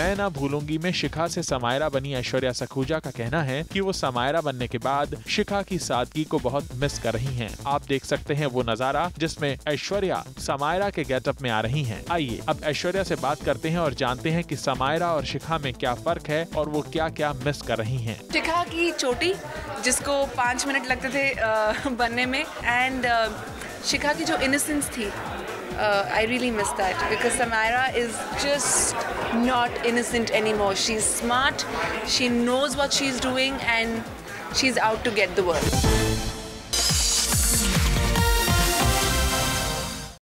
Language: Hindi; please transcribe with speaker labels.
Speaker 1: मैं ना भूलूँगी, में शिखा से समायरा बनी ऐश्वर्या सखूजा का कहना है कि वो समायरा बनने के बाद शिखा की सादगी को बहुत मिस कर रही हैं। आप देख सकते हैं वो नज़ारा जिसमें ऐश्वर्या समायरा के गेटअप में आ रही हैं। आइए, अब ऐश्वर्या से बात करते हैं और जानते हैं कि समायरा और शिखा में क्या फ़र्क है और वो क्या क्या मिस कर रही हैं।
Speaker 2: शिखा की चोटी, जिसको पाँच मिनट लगते थे बनने में एंड शिखा की जो इनोसेंस थी uh, I really miss that because Samira is just not innocent anymore. She's smart, she knows what she's doing, and she's out to get the world.